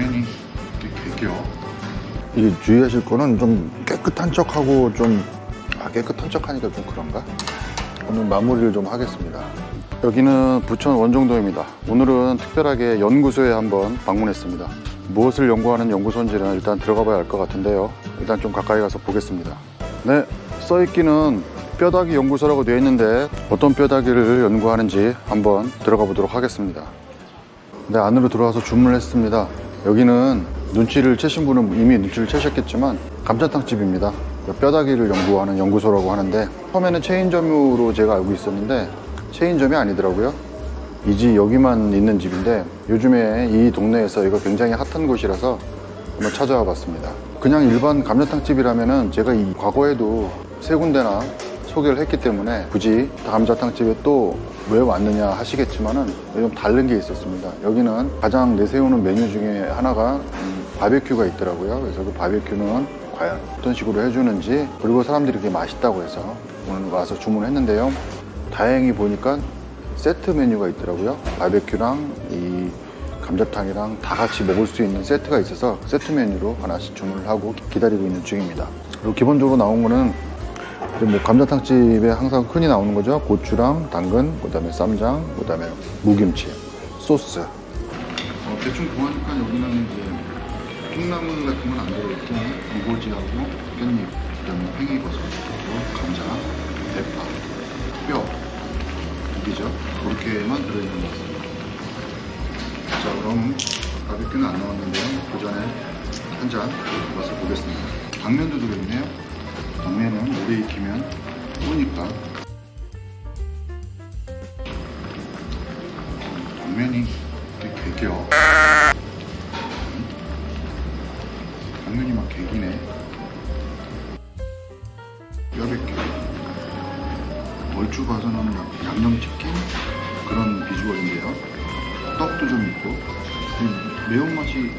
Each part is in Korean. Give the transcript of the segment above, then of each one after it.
당면이 되게요. 이게 주의하실 거는 좀 깨끗한 척하고 좀 아, 깨끗한 척하니까 좀 그런가? 오늘 마무리를 좀 하겠습니다. 여기는 부천 원정도입니다. 오늘은 특별하게 연구소에 한번 방문했습니다. 무엇을 연구하는 연구소인지는 일단 들어가 봐야 알 것 같은데요. 일단 좀 가까이 가서 보겠습니다. 네, 써있기는 뼈다귀 연구소라고 되어 있는데 어떤 뼈다귀를 연구하는지 한번 들어가 보도록 하겠습니다. 네, 안으로 들어와서 주문을 했습니다. 여기는 눈치를 채신 분은 이미 눈치를 채셨겠지만 감자탕 집입니다. 뼈다귀를 연구하는 연구소라고 하는데 처음에는 체인점으로 제가 알고 있었는데 체인점이 아니더라고요. 이 집 여기만 있는 집인데 요즘에 이 동네에서 이거 굉장히 핫한 곳이라서 한번 찾아와 봤습니다. 그냥 일반 감자탕 집이라면은 제가 이 과거에도 세 군데나 소개를 했기 때문에 굳이 감자탕 집에 또 왜 왔느냐 하시겠지만은 좀 다른 게 있었습니다. 여기는 가장 내세우는 메뉴 중에 하나가 음, 바베큐가 있더라고요. 그래서 그 바베큐는 과연 어떤 식으로 해주는지 그리고 사람들이 이렇게 맛있다고 해서 오늘 와서 주문했는데요. 다행히 보니까 세트 메뉴가 있더라고요. 바베큐랑 이 감자탕이랑 다 같이 먹을 수 있는 세트가 있어서 세트 메뉴로 하나씩 주문을 하고 기다리고 있는 중입니다. 그리고 기본적으로 나온 거는 뭐 감자탕 집에 항상 흔히 나오는 거죠. 고추랑 당근, 그다음에 쌈장, 그다음에 무김치, 소스. 어, 대충 보니까 여기는 이제 통나물 같은 건 안 들어있고 우거지하고 깻잎, 그다음에 팽이버섯, 감자, 대파, 뼈 이게죠. 그렇게만 들어있는 것 같습니다. 자 그럼 바비큐는 안 나왔는데요. 그 전에 한 잔 맛을 보겠습니다. 당면도 들어있네요. 당면은 오래 익히면 뿌니까. 당면이 되게 개겨. 당면이 막 개기네. 뼈백기 얼추 봐서는 양념치킨? 그런 비주얼인데요. 떡도 좀 있고. 매운맛이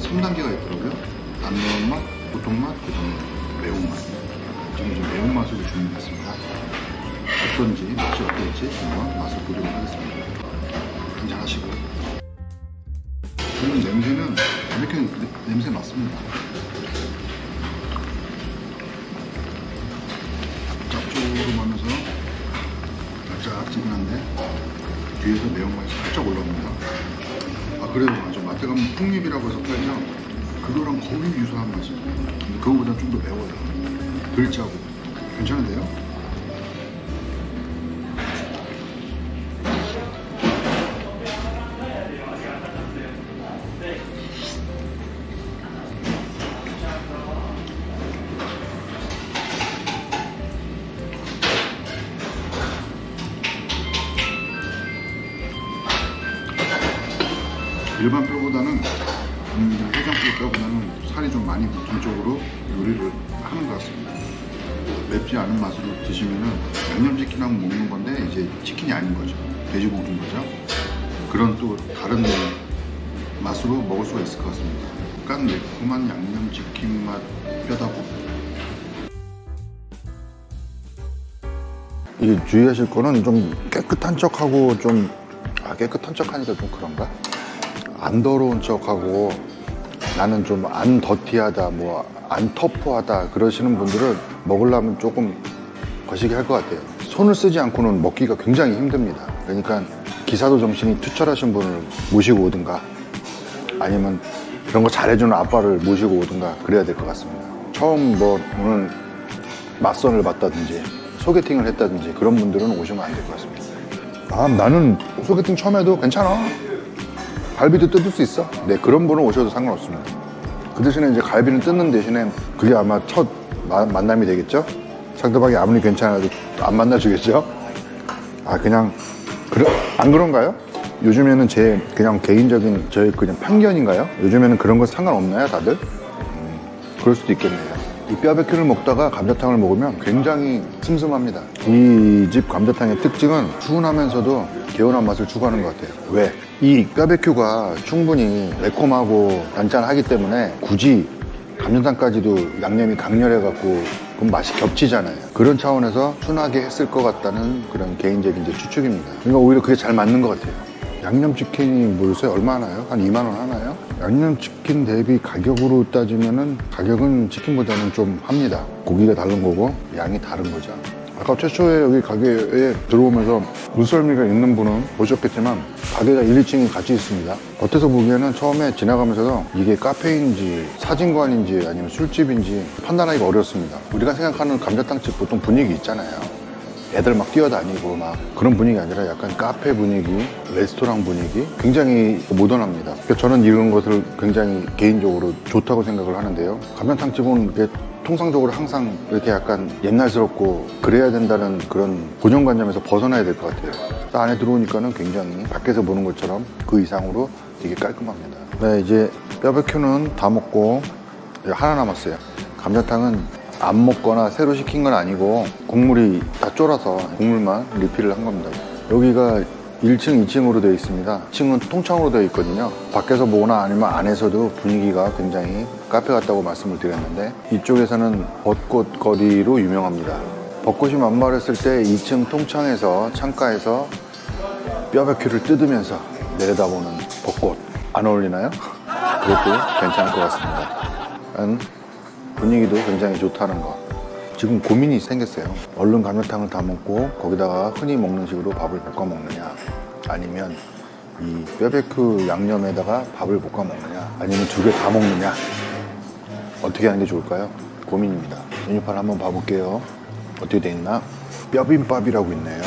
3단계가 있더라고요. 안 매운맛, 보통맛, 그 다음에 매운맛 지금 좀 매운맛으로 주문했습니다. 어떤지 맛이 어떨지 한번 맛을 보도록 하겠습니다. 한잔 하시고. 지금 냄새는 이렇게 냄새 맞습니다. 짭조름하면서 달짝지근한데 뒤에서 매운맛이 살짝 올라옵니다. 아 그래도 맞아 가면 풍립이라고 해서 팔죠 그거랑 거의 유사한 맛이에요. 그거보다 좀 더 매워요 덜 짜고 괜찮은데요? 일반 뼈보다는 음, 해장국 뼈보다는 살이 좀 많이 붙은 쪽으로 요리를 하는 것 같습니다. 맵지 않은 맛으로 드시면은 양념치킨하고 먹는 건데 이제 치킨이 아닌 거죠. 돼지고기인 거죠. 그런 또 다른 맛으로 먹을 수가 있을 것 같습니다. 약간 매콤한 양념치킨 맛 뼈다구. 이게 주의하실 거는 좀 깨끗한 척하고 좀 아, 깨끗한 척하니까 좀 그런가? 안 더러운 척하고 나는 좀 안 더티하다 뭐 안 터프하다 그러시는 분들은 먹으려면 조금 거시기 할 것 같아요. 손을 쓰지 않고는 먹기가 굉장히 힘듭니다. 그러니까 기사도 정신이 투철하신 분을 모시고 오든가 아니면 그런 거 잘해주는 아빠를 모시고 오든가 그래야 될 것 같습니다. 처음 뭐 오늘 맞선을 봤다든지 소개팅을 했다든지 그런 분들은 오시면 안 될 것 같습니다. 아 나는 소개팅 처음 해도 괜찮아. 갈비도 뜯을 수 있어. 네, 그런 분은 오셔도 상관없습니다. 그 대신에 이제 갈비는 뜯는 대신에 그게 아마 첫 마- 만남이 되겠죠? 상대방이 아무리 괜찮아도 안 만나주겠죠? 아, 그냥, 그러, 안 그런가요? 요즘에는 제 그냥 개인적인 저의 그냥 편견인가요? 요즘에는 그런 거 상관없나요, 다들? 음, 그럴 수도 있겠네요. 이 뼈베큐를 먹다가 감자탕을 먹으면 굉장히 슴슴합니다. 이 집 감자탕의 특징은 순하면서도 개운한 맛을 추구하는 것 같아요. 왜? 이 뼈베큐가 충분히 매콤하고 단짠하기 때문에 굳이 감자탕까지도 양념이 강렬해갖고 그럼 맛이 겹치잖아요. 그런 차원에서 순하게 했을 것 같다는 그런 개인적인 이제 추측입니다. 그러니까 오히려 그게 잘 맞는 것 같아요. 양념치킨이 뭐였어요? 얼마 하나요? 한 2만 원 하나요? 양념치킨 대비 가격으로 따지면은 가격은 치킨보다는 좀 합니다. 고기가 다른 거고 양이 다른 거죠. 아까 최초에 여기 가게에 들어오면서 눈썰미가 있는 분은 보셨겠지만 가게가 1, 2층이 같이 있습니다. 겉에서 보기에는 처음에 지나가면서도 이게 카페인지 사진관인지 아니면 술집인지 판단하기가 어렵습니다. 우리가 생각하는 감자탕집 보통 분위기 있잖아요. 애들 막 뛰어다니고 막 그런 분위기 아니라 약간 카페 분위기, 레스토랑 분위기 굉장히 모던합니다. 저는 이런 것을 굉장히 개인적으로 좋다고 생각을 하는데요. 감자탕집은 통상적으로 항상 이렇게 약간 옛날스럽고 그래야 된다는 그런 고정관념에서 벗어나야 될 것 같아요. 딱 안에 들어오니까는 굉장히 밖에서 보는 것처럼 그 이상으로 되게 깔끔합니다. 네, 이제 뼈베큐는 다 먹고 하나 남았어요. 감자탕은 안 먹거나 새로 시킨 건 아니고 국물이 다 쫄아서 국물만 리필을 한 겁니다. 여기가 1층, 2층으로 되어 있습니다. 2층은 통창으로 되어 있거든요. 밖에서 보거나 아니면 안에서도 분위기가 굉장히 카페 같다고 말씀을 드렸는데 이쪽에서는 벚꽃 거리로 유명합니다. 벚꽃이 만발했을 때 2층 통창에서 창가에서 뼈베큐를 뜯으면서 내려다보는 벚꽃 안 어울리나요? 그것도 괜찮을 것 같습니다. 분위기도 굉장히 좋다는 거. 지금 고민이 생겼어요. 얼른 감자탕을 다 먹고 거기다가 흔히 먹는 식으로 밥을 볶아 먹느냐, 아니면 이 뼈베큐 양념에다가 밥을 볶아 먹느냐, 아니면 두 개 다 먹느냐. 어떻게 하는 게 좋을까요? 고민입니다. 메뉴판 한번 봐볼게요. 어떻게 돼 있나? 뼈빈밥이라고 있네요.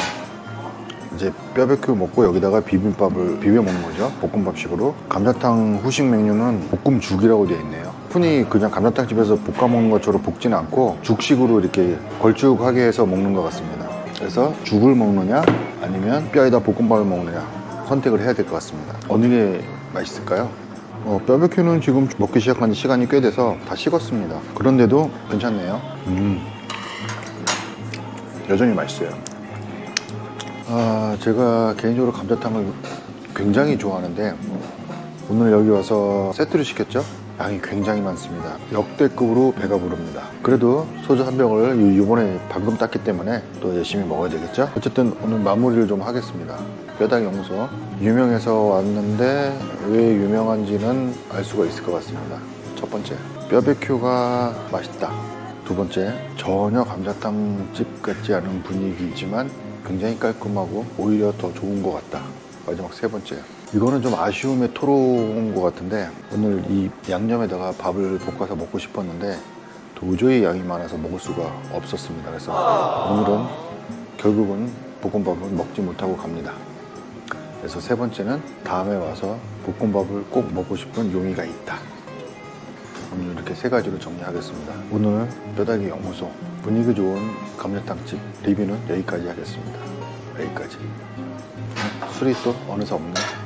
이제 뼈베큐 먹고 여기다가 비빔밥을 비벼 먹는 거죠. 볶음밥식으로. 감자탕 후식 메뉴는 볶음죽이라고 되어 있네요. 흔히 그냥 감자탕 집에서 볶아 먹는 것처럼 볶지는 않고 죽식으로 이렇게 걸쭉하게 해서 먹는 것 같습니다. 그래서 죽을 먹느냐 아니면 뼈에다 볶음밥을 먹느냐 선택을 해야 될 것 같습니다. 어느 게 맛있을까요? 어, 뼈베큐는 지금 먹기 시작한 지 시간이 꽤 돼서 다 식었습니다. 그런데도 괜찮네요. 음. 여전히 맛있어요. 아, 제가 개인적으로 감자탕을 굉장히 좋아하는데 오늘 여기 와서 세트를 시켰죠? 양이 굉장히 많습니다. 역대급으로 배가 부릅니다. 그래도 소주 한 병을 이번에 방금 땄기 때문에 또 열심히 먹어야 되겠죠? 어쨌든 오늘 마무리를 좀 하겠습니다. 뼈다귀 연구소 유명해서 왔는데 왜 유명한지는 알 수가 있을 것 같습니다. 첫 번째, 뼈베큐가 맛있다. 두 번째, 전혀 감자탕집 같지 않은 분위기지만 굉장히 깔끔하고 오히려 더 좋은 것 같다. 마지막 세 번째, 이거는 좀 아쉬움의 토로인 것 같은데 오늘 이 양념에다가 밥을 볶아서 먹고 싶었는데 도저히 양이 많아서 먹을 수가 없었습니다. 그래서 오늘은 결국은 볶음밥을 먹지 못하고 갑니다. 그래서 세 번째는 다음에 와서 볶음밥을 꼭 먹고 싶은 용의가 있다. 오늘 이렇게 세 가지로 정리하겠습니다. 오늘 뼈다귀 연구소 분위기 좋은 감자탕집 리뷰는 여기까지 하겠습니다. 여기까지. 술이 또 어느새 없네.